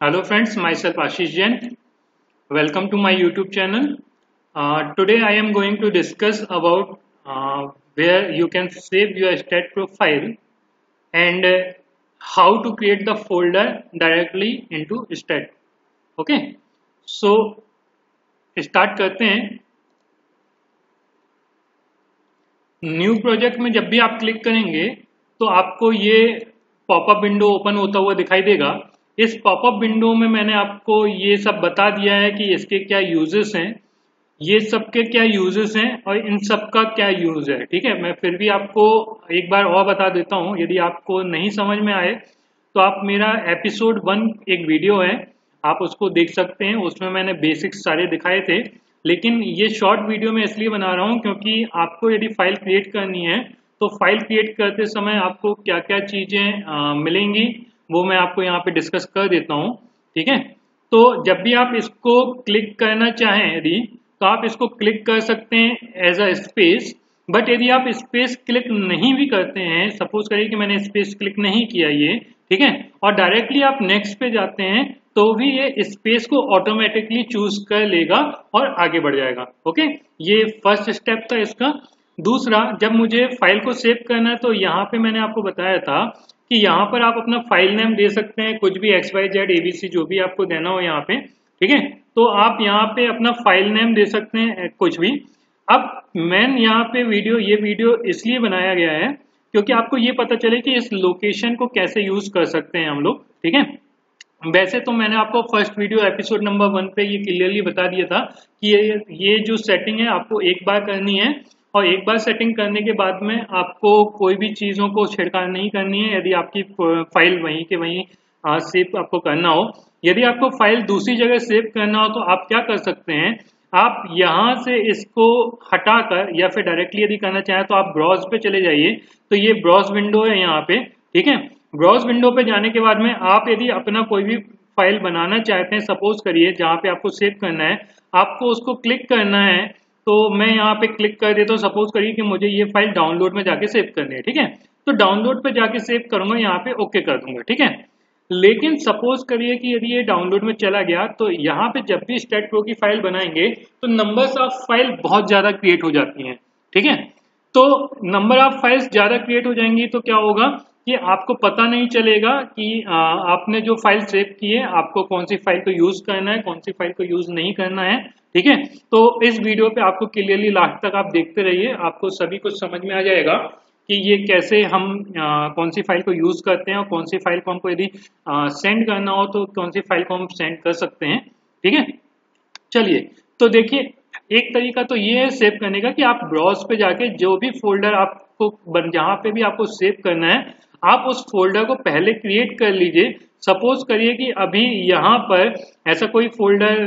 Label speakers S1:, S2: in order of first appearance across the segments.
S1: Hello friends, myself Ashish Jain. Welcome to my YouTube channel. Uh, today I am going to discuss about uh, where you can save your stat profile and uh, how to create the folder directly into stat. Okay, so start करते हैं new project में जब भी आप click करेंगे तो आपको ये पॉपअप विंडो ओपन होता हुआ दिखाई देगा इस पॉपअप विंडो में मैंने आपको ये सब बता दिया है कि इसके क्या यूजेस हैं, ये सब के क्या यूजेस हैं और इन सब का क्या यूज़ है, ठीक है? मैं फिर भी आपको एक बार और बता देता हूँ, यदि आपको नहीं समझ में आए तो आप मेरा एपिसोड वन एक वीडियो है, आप उसको देख सकते हैं, उसमें मैंने बेसिक्स सारे दिखाए थे, लेकिन ये शॉर्ट वीडियो मैं इसलिए बना रहा हूँ क्योंकि आपको यदि फ़ाइल क्रिएट करनी है तो फ़ाइल क्रिएट करते समय आपको क्या क्या चीज़ें मिलेंगी वो मैं आपको यहाँ पे डिस्कस कर देता हूँ, ठीक है? तो जब भी आप इसको क्लिक करना चाहें, यदि तो आप इसको क्लिक कर सकते हैं एज अ स्पेस बट यदि आप स्पेस क्लिक नहीं भी करते हैं सपोज़ करिए कि मैंने स्पेस क्लिक नहीं किया ये, ठीक है? और डायरेक्टली आप नेक्स्ट पे जाते हैं तो भी ये स्पेस को ऑटोमेटिकली चूज़ कर लेगा और आगे बढ़ जाएगा ओके ये फ़र्स्ट स्टेप था इसका। दूसरा, जब मुझे फ़ाइल को सेव करना है तो यहाँ पे मैंने आपको बताया था कि यहाँ पर आप अपना फ़ाइल नेम दे सकते हैं, कुछ भी एक्स वाई जेड एबीसी जो भी आपको देना हो यहाँ पे, ठीक है? तो आप यहाँ पे अपना फ़ाइल नेम दे सकते हैं कुछ भी। अब मैन यहाँ पे वीडियो ये वीडियो इसलिए बनाया गया है क्योंकि आपको ये पता चले कि इस लोकेशन को कैसे यूज़ कर सकते हैं हम लोग, ठीक है? वैसे तो मैंने आपको first video episode number one पे ये क्लियरली बता दिया था कि ये ये जो सेटिंग है आपको एक बार करनी है। और एक बार सेटिंग करने के बाद में आपको कोई भी चीज़ों को छिड़काव नहीं करनी है, यदि आपकी फ़ाइल वहीं के वहीं सेव आपको करना हो। यदि आपको फ़ाइल दूसरी जगह सेव करना हो तो आप क्या कर सकते हैं, आप यहाँ से इसको हटाकर या फिर डायरेक्टली यदि करना चाहें तो आप ब्राउज पे चले जाइए। तो ये ब्राउज विंडो है यहाँ पे, ठीक है? ब्राउज विंडो पे जाने के बाद में आप यदि अपना कोई भी फ़ाइल बनाना चाहते हैं सपोज़ करिए, जहाँ पे आपको सेव करना है, आपको उसको क्लिक करना है तो मैं यहाँ पे क्लिक कर देता हूँ। सपोज़ करिए कि मुझे ये फ़ाइल डाउनलोड में जाके सेव करनी है, ठीक है? तो डाउनलोड पे जाके सेव करूँगा, यहाँ पे ओके कर दूँगा, ठीक है? लेकिन सपोज़ करिए कि यदि ये डाउनलोड में चला गया तो यहाँ पे जब भी स्टेट प्रो की फ़ाइल बनाएँगे तो नंबर्स ऑफ़ फ़ाइल बहुत ज़्यादा क्रिएट हो जाती हैं, ठीक है? तो नंबर ऑफ़ फाइल्स ज़्यादा क्रिएट हो जाएँगी तो क्या होगा? कि आपको पता नहीं चलेगा कि आ, आपने जो फ़ाइल सेव की है आपको कौन सी फ़ाइल को यूज़ करना है कौन सी फ़ाइल को यूज़ नहीं करना है ठीक है? तो इस वीडियो पे आपको क्लियरली लास्ट तक आप देखते रहिए आपको सभी कुछ समझ में आ जाएगा कि ये कैसे हम आ, कौन सी फ़ाइल को यूज़ करते हैं और कौन सी फ़ाइल को हमको यदि सेंड करना हो तो कौन सी फ़ाइल को हम सेंड कर सकते हैं ठीक है? चलिए तो देखिए एक तरीका तो ये है सेव करने का कि आप ब्राउज पे जाके जो भी फोल्डर आपको जहाँ पे भी आपको सेव करना है आप उस फोल्डर को पहले क्रिएट कर लीजिए। सपोज़ करिए कि अभी यहाँ पर ऐसा कोई फोल्डर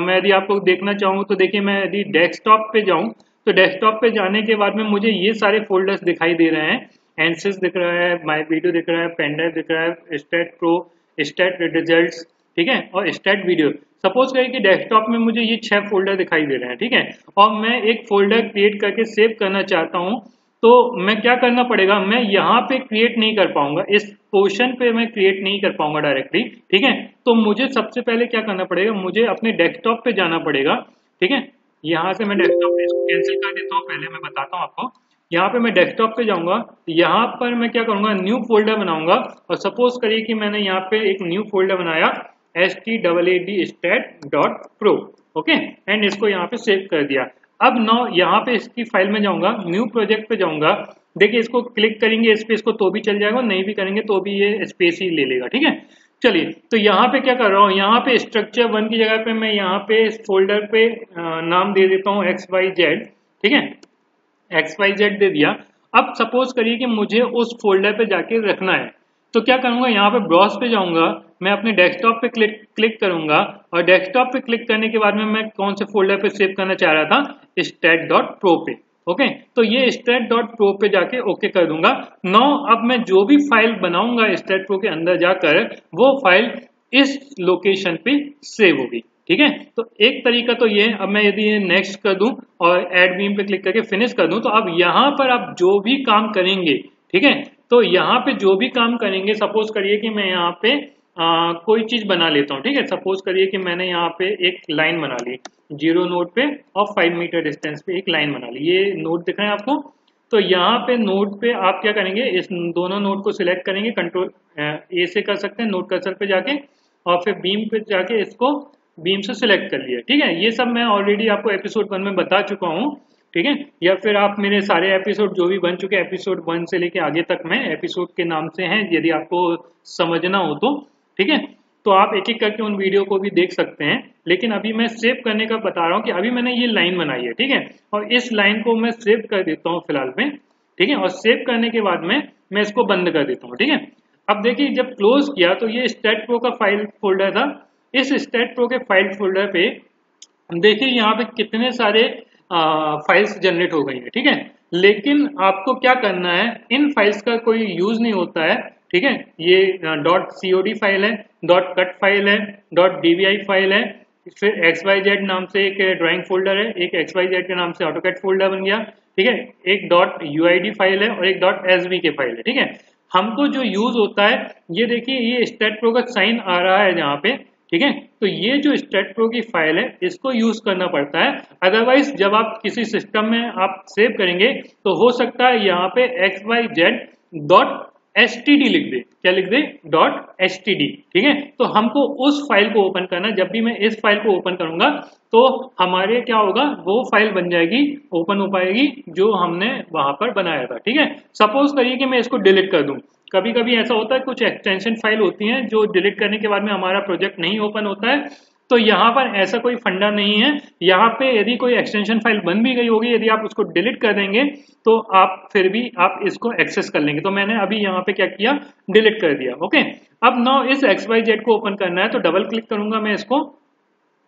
S1: मैं यदि आपको देखना चाहूँ तो देखिए मैं यदि डेस्कटॉप पे जाऊँ तो डेस्कटॉप पे जाने के बाद में मुझे ये सारे फोल्डर्स दिखाई दे रहे हैं। एनसिस दिख रहा है माई वीडियो दिख रहा है पेंडर दिख रहा है स्टेट प्रो स्टेट रिज़ल्ट ठीक है? और स्टेट वीडियो सपोज़ करिए कि डेस्कटॉप में मुझे ये छह फोल्डर दिखाई दे रहे हैं, ठीक है? और मैं एक फोल्डर क्रिएट करके सेव करना चाहता हूँ। तो मैं क्या करना पड़ेगा? मैं यहाँ पे क्रिएट नहीं कर पाऊँगा। इस पोर्शन पे मैं क्रिएट नहीं कर पाऊँगा डायरेक्टली ठीक है? तो मुझे सबसे पहले क्या करना पड़ेगा? मुझे अपने डेस्कटॉप पे जाना पड़ेगा, ठीक है? यहाँ से मैं डेस्कटॉप पे इसको कैंसिल कर देता हूँ, पहले मैं बताता हूँ आपको। यहाँ पे मैं डेस्कटॉप पे जाऊँगा। यहाँ पर मैं क्या करूँगा? न्यू फोल्डर बनाऊँगा। और सपोज़ करिए कि मैंने यहाँ पे एक न्यू फोल्डर बनाया S T double A D state dot pro okay and इसको यहाँ पे सेव कर दिया। अब नौ यहाँ पे इसकी फ़ाइल में जाऊँगा न्यू प्रोजेक्ट पे जाऊँगा। देखिए, इसको क्लिक करेंगे स्पेस को तो भी चल जाएगा, नहीं भी करेंगे तो भी ये स्पेस ही ले लेगा, ठीक है? चलिए तो यहाँ पे क्या कर रहा हूँ? यहाँ पे स्ट्रक्चर वन की जगह पे मैं यहाँ पे फोल्डर पे नाम दे देता हूँ एक्स वाई जेड ठीक है? एक्स वाई जेड दे दिया। अब सपोज़ करिए कि मुझे उस फोल्डर पे जाके रखना है। तो क्या करूँगा? यहाँ पे ब्राउज पे जाऊँगा, मैं अपने डेस्कटॉप पे क्लिक क्लिक करूँगा और डेस्कटॉप पे क्लिक करने के बाद में मैं कौन से फोल्डर पे सेव करना चाह रहा था? स्टेट डॉट प्रो पे ओके तो ये स्टेट डॉट प्रो पे जाके ओके कर दूँगा। नौ अब मैं जो भी फ़ाइल बनाऊँगा स्टेट प्रो के अंदर जाकर, वो फ़ाइल इस लोकेशन पे सेव होगी, ठीक है? तो एक तरीका तो ये है, अब मैं यदि नेक्स्ट कर दूँ और एड बीम पे क्लिक करके फिनिश कर दूँ तो अब यहाँ पर आप जो भी काम करेंगे, ठीक है? तो यहाँ पे जो भी काम करेंगे सपोज़ करिए कि मैं यहाँ पे आ, कोई चीज़ बना लेता हूँ ठीक है? सपोज़ करिए कि मैंने यहाँ पे एक लाइन बना ली ज़ीरो नोट पे और फाइव मीटर डिस्टेंस पे एक लाइन बना ली। ये नोट दिख रहे हैं आपको? तो यहाँ पे नोट पे आप क्या करेंगे? इस दोनों नोट को सिलेक्ट करेंगे कंट्रोल ए से कर सकते हैं नोट कर्सर पे जाके और फिर बीम पे जाके इसको बीम से सिलेक्ट कर लिया ठीक है? ये सब मैं ऑलरेडी आपको एपिसोड वन में बता चुका हूँ। ठीक है? या फिर आप मेरे सारे एपिसोड जो भी बन चुके एपिसोड वन से लेके आगे तक में एपिसोड के नाम से हैं, यदि आपको समझना हो तो ठीक है? तो आप एक एक करके उन वीडियो को भी देख सकते हैं। लेकिन अभी मैं सेव करने का बता रहा हूँ कि अभी मैंने ये लाइन बनाई है, ठीक है? और इस लाइन को मैं सेव कर देता हूँ फ़िलहाल में, ठीक है? और सेव करने के बाद में मैं इसको बंद कर देता हूँ, ठीक है? अब देखिए, जब क्लोज किया तो ये स्टेट प्रो का फ़ाइल फोल्डर था। इस स्टेट प्रो के फ़ाइल फोल्डर पे, देखिए यहाँ पे कितने सारे फाइल्स जनरेट हो गई है, ठीक है? लेकिन आपको क्या करना है? इन फाइल्स का कोई यूज़ नहीं होता है, ठीक है? ये डॉट सी फ़ाइल है डॉट कट फ़ाइल है डॉट डीवीआई फ़ाइल है फिर एक्स वाई जेड नाम से एक ड्राइंग फोल्डर है, एक एक्स वाई जेड के नाम से ऑटोकैट फोल्डर बन गया, ठीक है? एक डॉट यूआईडी फ़ाइल है और एक डॉट एस के फ़ाइल है, ठीक है? हमको जो यूज़ होता है, ये देखिए, ये स्टेट प्रो का साइन आ रहा है जहाँ पे ठीक है? तो ये जो स्टेट प्रो की फ़ाइल है, इसको यूज़ करना पड़ता है। अदरवाइज़ जब आप किसी सिस्टम में आप सेव करेंगे तो हो सकता है यहाँ पे X Y Z dot S लिख दे। क्या लिख दे? डॉट एस ठीक है? तो हमको उस फ़ाइल को ओपन करना जब भी मैं इस फ़ाइल को ओपन करूँगा तो हमारे क्या होगा? वो फ़ाइल बन जाएगी, ओपन हो पाएगी, जो हमने वहाँ पर बनाया था। ठीक है? सपोज़ करिए कि मैं इसको डिलीट कर दूँ। कभी कभी ऐसा होता है, कुछ एक्सटेंशन फ़ाइल होती हैं जो डिलीट करने के बाद में हमारा प्रोजेक्ट नहीं ओपन होता है तो यहाँ पर ऐसा कोई फंडा नहीं है। यहाँ पे यदि कोई एक्सटेंशन फ़ाइल बन भी गई होगी, यदि आप उसको डिलीट कर देंगे तो आप फिर भी आप इसको एक्सेस कर लेंगे। तो मैंने अभी यहाँ पे क्या किया? डिलीट कर दिया। ओके अब नौ इस एक्स वाई जेड को ओपन करना है तो डबल क्लिक करूँगा मैं इसको।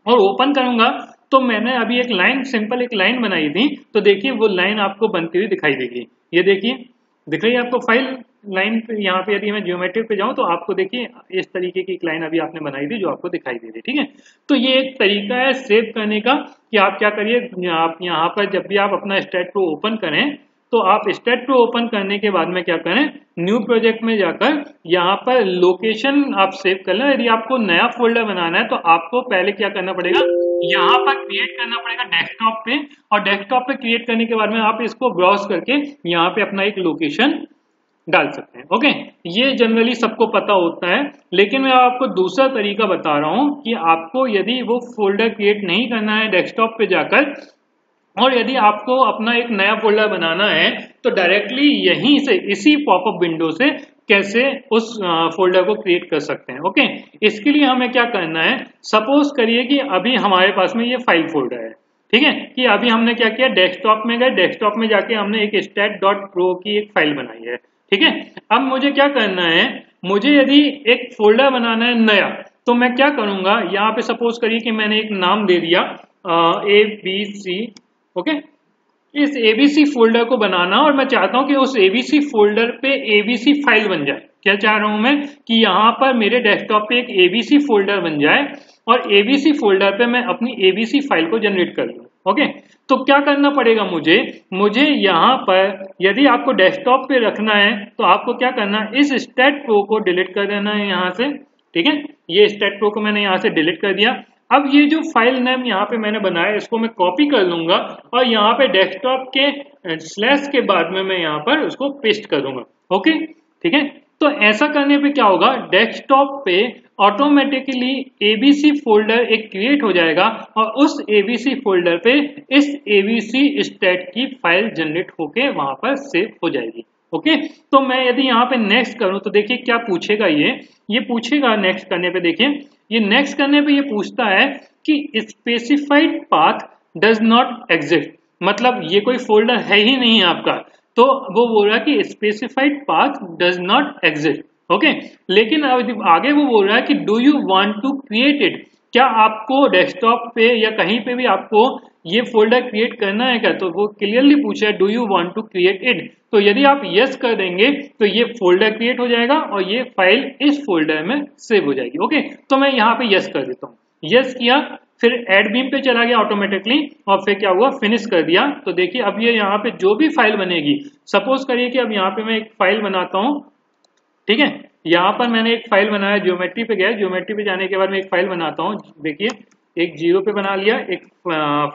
S1: और ओपन करूँगा तो मैंने अभी एक लाइन सिंपल एक लाइन बनाई थी तो देखिए वो लाइन आपको बनती हुई दिखाई देगी। ये देखिए दिख रही है आपको फ़ाइल लाइन पे, यहाँ पे यदि मैं ज्योमेट्री पे जाऊँ तो आपको देखिए, इस तरीके की एक लाइन अभी आपने बनाई थी जो आपको दिखाई दे रही है, ठीक है? तो ये एक तरीका है सेव करने का कि आप क्या करिए, आप यहाँ पर जब भी आप अपना स्टेट को ओपन करें तो आप स्टेट को ओपन करने के बाद में क्या करें न्यू प्रोजेक्ट में जाकर यहाँ पर लोकेशन आप सेव कर लें। यदि आपको नया फोल्डर बनाना है तो आपको पहले क्या करना पड़ेगा? यहाँ पर क्रिएट करना पड़ेगा डेस्कटॉप पे और डेस्कटॉप पे क्रिएट करने के बाद में आप इसको ब्राउज करके यहाँ पे अपना एक लोकेशन डाल सकते हैं ओके ये जनरली सबको पता होता है, लेकिन मैं आपको दूसरा तरीका बता रहा हूँ कि आपको यदि वो फोल्डर क्रिएट नहीं करना है डेस्कटॉप पे जाकर और यदि आपको अपना एक नया फोल्डर बनाना है तो डायरेक्टली यहीं से, इसी पॉपअप विंडो से कैसे उस फोल्डर को क्रिएट कर सकते हैं ओके इसके लिए हमें क्या करना है? सपोज़ करिए कि अभी हमारे पास में ये फ़ाइल फोल्डर है, ठीक है? कि अभी हमने क्या किया? डेस्कटॉप में गए डेस्कटॉप में जाके हमने एक स्टेट डॉट प्रो की एक फ़ाइल बनाई है, ठीक है? अब मुझे क्या करना है? मुझे यदि एक फोल्डर बनाना है नया तो मैं क्या करूँगा? यहाँ पे सपोज़ करिए कि मैंने एक नाम दे दिया ए बी सी ओके इस एबीसी फोल्डर को बनाना और मैं चाहता हूँ कि उस एबीसी फोल्डर पे एबीसी फ़ाइल बन जाए। क्या चाह रहा हूँ मैं? कि यहाँ पर मेरे डेस्कटॉप पे एक एबीसी फोल्डर बन जाए और एबीसी फोल्डर पे मैं अपनी एबीसी फ़ाइल को जनरेट कर लूँ ओके तो क्या करना पड़ेगा मुझे? मुझे यहाँ पर यदि आपको डेस्कटॉप पे रखना है तो आपको क्या करना है? इस स्टेट प्रो को डिलीट कर देना है यहाँ से। ठीक है? ये स्टेट प्रो को मैंने यहाँ से डिलीट कर दिया। अब ये जो फ़ाइल नेम यहाँ पे मैंने बनाया, इसको मैं कॉपी कर लूँगा और यहाँ पे डेस्कटॉप के स्लैश के बाद में मैं यहाँ पर उसको पेस्ट कर दूँगा ओके ठीक है? तो ऐसा करने पे क्या होगा? डेस्कटॉप पे ऑटोमेटिकली एबीसी फोल्डर एक क्रिएट हो जाएगा और उस एबीसी फोल्डर पे इस एबीसी स्टेट की फ़ाइल जनरेट होके वहाँ पर सेव हो जाएगी। ओके तो मैं यदि यहाँ पे नेक्स्ट करूँ तो देखिए क्या पूछेगा ये? ये पूछेगा नेक्स्ट करने पे, देखिए ये नेक्स्ट करने पे ये पूछता है कि specified path does not exist मतलब ये कोई फोल्डर है ही नहीं आपका। तो वो बोल रहा है कि specified path does not exist okay लेकिन अब आगे वो बोल रहा है कि do you want to create it क्या आपको डेस्कटॉप पे या कहीं पे भी आपको ये फोल्डर क्रिएट करना है क्या? तो वो क्लियरली पूछा है do you want to create it तो यदि आप यस कर देंगे तो ये फोल्डर क्रिएट हो जाएगा और ये फ़ाइल इस फोल्डर में सेव हो जाएगी। ओके तो मैं यहाँ पे यस कर देता हूँ। यस किया, फिर एड बीम पे चला गया ऑटोमेटिकली और फिर क्या हुआ? फिनिश कर दिया। तो देखिए, अब ये यहाँ पे जो भी फ़ाइल बनेगी सपोज़ करिए कि अब यहाँ पे मैं एक फ़ाइल बनाता हूँ। ठीक है? यहाँ पर मैंने एक फ़ाइल बनाया ज्योमेट्री पे गया। ज्योमेट्री पे जाने के बाद मैं एक फ़ाइल बनाता हूँ। देखिए, एक ज़ीरो पे बना लिया, एक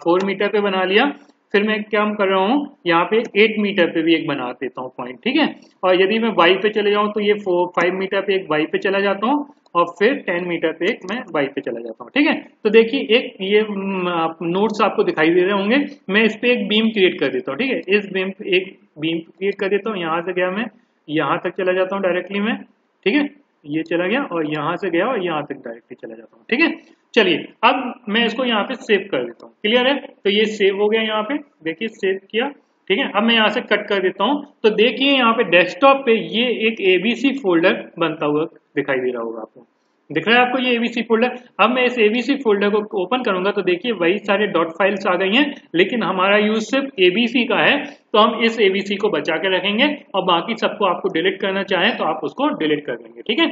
S1: फोर मीटर पे बना लिया। फिर मैं क्या कर रहा हूँ, यहाँ पे एट मीटर पे भी एक बना देता हूँ पॉइंट ठीक है? और यदि मैं वाई पे चले जाऊँ तो ये फोर फाइव मीटर पे एक वाई पे चला जाता हूँ और फिर टेन मीटर पे एक मैं वाई पे चला जाता हूँ, ठीक है? तो देखिए, एक ये नोट्स आपको दिखाई दे रहे होंगे। मैं इस पे एक बीम क्रिएट कर देता हूँ, ठीक है? इस बीम एक बीम क्रिएट कर देता हूँ। यहाँ से गया मैं, यहाँ तक चला जाता हूँ डायरेक्टली मैं। ठीक है? ये चला गया और यहाँ से गया और यहाँ तक डायरेक्टली चला जाता हूँ, ठीक है? चलिए, अब मैं इसको यहाँ पे सेव कर देता हूँ। क्लियर है? तो ये सेव हो गया यहाँ पे। देखिए सेव किया, ठीक है? अब मैं यहाँ से कट कर देता हूँ। तो देखिए यहाँ पे डेस्कटॉप पे ये एक एबीसी फोल्डर बनता हुआ दिखाई दे रहा होगा आपको। दिख रहा है आपको ये एबीसी फोल्डर अब मैं इस एबीसी फोल्डर को ओपन करूँगा तो देखिए वही सारे डॉट फाइल्स आ गई हैं, लेकिन हमारा यूज़ सिर्फ़ एबीसी का है। तो हम इस एबीसी को बचा के रखेंगे और बाकी सबको आपको डिलीट करना चाहें तो आप उसको डिलीट कर लेंगे ठीक है?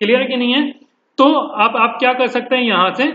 S1: क्लियर कि नहीं है? तो अब आप क्या कर सकते हैं यहाँ से?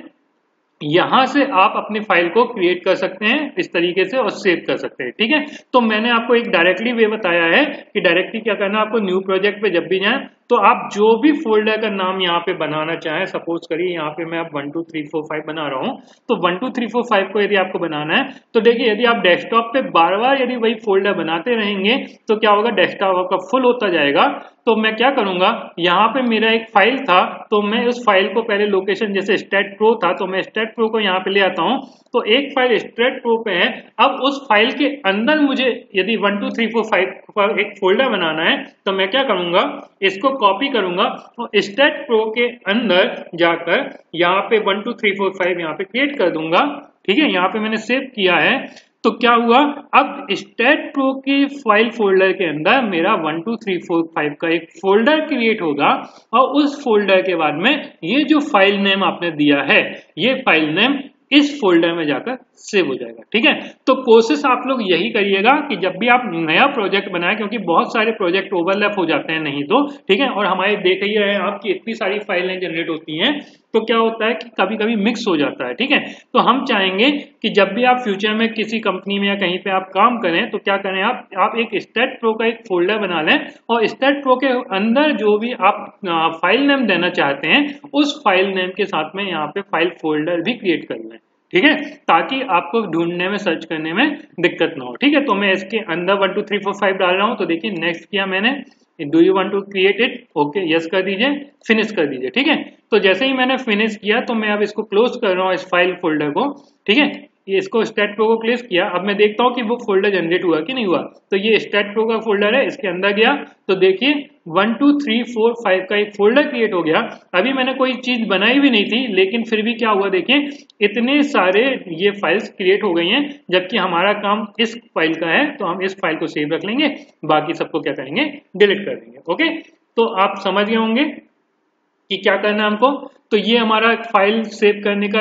S1: यहाँ से आप अपने फ़ाइल को क्रिएट कर सकते हैं इस तरीके से और सेव कर सकते हैं, ठीक है? तो मैंने आपको एक डायरेक्टली वे बताया है कि डायरेक्टली क्या करना है? आपको न्यू प्रोजेक्ट पे जब भी जाए तो आप जो भी फोल्डर का नाम यहाँ पे बनाना चाहें सपोज़ करिए यहाँ पे मैं अब one two three four five बना रहा हूँ। तो one two three four five को यदि आपको बनाना है तो देखिए यदि आप डेस्कटॉप पे बार बार यदि वही फोल्डर बनाते रहेंगे तो क्या होगा? डेस्कटॉप आपका फुल होता जाएगा। तो मैं क्या करूँगा? यहाँ पे मेरा एक फ़ाइल था तो मैं उस फ़ाइल को पहले लोकेशन जैसे स्टेट प्रो था तो मैं स्टेट प्रो को यहाँ पे ले आता हूँ। तो एक फ़ाइल स्टेट प्रो पे है। अब उस फ़ाइल के अंदर मुझे यदि one two three four five एक फोल्डर बनाना है तो मैं क्या करूँगा? इसको कॉपी करूँगा और स्टेट प्रो के अंदर जाकर यहाँ पे one two three four five यहाँ पे क्रिएट कर दूँगा। ठीक है? यहाँ पे मैंने सेव किया है। तो क्या हुआ? अब स्टेट प्रो के फ़ाइल फोल्डर के अंदर मेरा one two three four five का एक फोल्डर क्रिएट होगा और उस फोल्डर के बाद में ये जो फ़ाइल नेम आपने दिया है, ये फ़ाइल नेम इस फोल्डर में जाकर सेव हो जाएगा, ठीक है? तो कोशिश आप लोग यही करिएगा कि जब भी आप नया प्रोजेक्ट बनाए, क्योंकि बहुत सारे प्रोजेक्ट ओवरलैप हो जाते हैं नहीं तो ठीक है? और हमारे देख ही रहे हैं आपकी इतनी सारी फाइलें जनरेट होती हैं तो क्या होता है कि कभी कभी मिक्स हो जाता है, ठीक है? तो हम चाहेंगे कि जब भी आप फ्यूचर में किसी कंपनी में या कहीं पे आप काम करें तो क्या करें आप आप एक स्टेट प्रो का एक फोल्डर बना लें और स्टेट प्रो के अंदर जो भी आप फ़ाइल नेम देना चाहते हैं, उस फ़ाइल नेम के साथ में यहाँ पे फ़ाइल फोल्डर भी क्रिएट कर लें, ठीक है? ताकि आपको ढूँढने में सर्च करने में दिक्कत ना हो, ठीक है? तो मैं इसके अंदर one two three four five डाल रहा हूँ तो देखिए नेक्स्ट किया मैंने। Do you want to create it okay yes कर दीजिए फिनिश कर दीजिए, ठीक है? तो जैसे ही मैंने फिनिश किया तो मैं अब इसको क्लोज कर रहा हूँ, इस फ़ाइल फोल्डर को, ठीक है? इसको स्टेट प्रो को क्लिक किया। अब मैं देखता हूँ कि वो फोल्डर जनरेट हुआ कि नहीं हुआ। तो ये स्टेट प्रो का फोल्डर है, इसके अंदर गया। तो देखिए one two three four five का एक फोल्डर क्रिएट हो गया। अभी मैंने कोई चीज़ बनाई भी नहीं थी, लेकिन फिर भी क्या हुआ देखिए, इतने सारे ये फाइल्स क्रिएट हो गई हैं, जबकि हमारा काम इस फ़ाइल का है तो हम इस फ़ाइल को सेव रख लेंगे। बाकी सबको क्या करेंगे डिलीट कर देंगे। ओके तो आप समझ गए होंगे कि क्या करना है हमको? तो ये हमारा फ़ाइल सेव करने का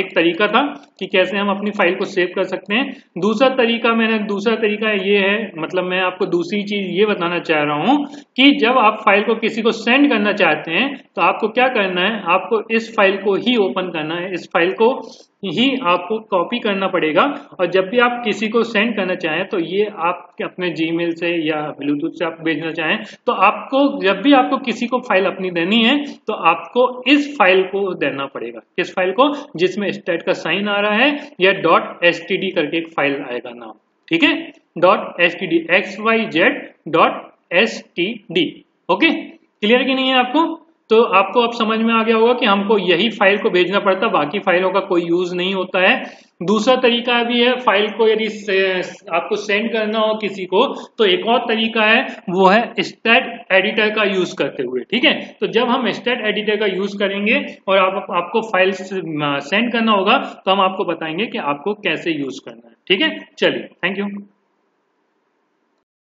S1: एक तरीका था कि कैसे हम अपनी फ़ाइल को सेव कर सकते हैं। दूसरा तरीका मैंने, दूसरा तरीका ये है मतलब मैं आपको दूसरी चीज़ ये बताना चाह रहा हूँ कि जब आप फ़ाइल को किसी को सेंड करना चाहते हैं तो आपको क्या करना है? आपको इस फ़ाइल को ही ओपन करना है। इस फ़ाइल को ही आपको कॉपी करना पड़ेगा। और जब भी आप किसी को सेंड करना चाहें तो ये आप अपने जीमेल से या ब्लूटूथ से आप भेजना चाहें तो आपको, जब भी आपको किसी को फ़ाइल अपनी देनी है तो आपको इस फ़ाइल को देना पड़ेगा? किस फ़ाइल को? जिसमें स्टेट का साइन आ रहा है या डॉट एस करके एक फ़ाइल आएगा नाम। ठीक है? Dot S T D X Y Z dot S T D okay clear की नहीं है आपको? तो आपको अब समझ में आ गया होगा कि हमको यही फ़ाइल को भेजना पड़ता बाकी फाइलों का कोई यूज़ नहीं होता है। दूसरा तरीका भी है फ़ाइल को यदि आपको सेंड करना हो किसी को तो एक और तरीका है वो है स्टेट एडिटर का यूज़ करते हुए ठीक है? तो जब हम स्टेट एडिटर का यूज़ करेंगे और आप, आपको फ़ाइल सेंड करना होगा तो हम आपको बताएँगे कि आपको कैसे यूज़ करना है ठीक है? चलिए थैंक यू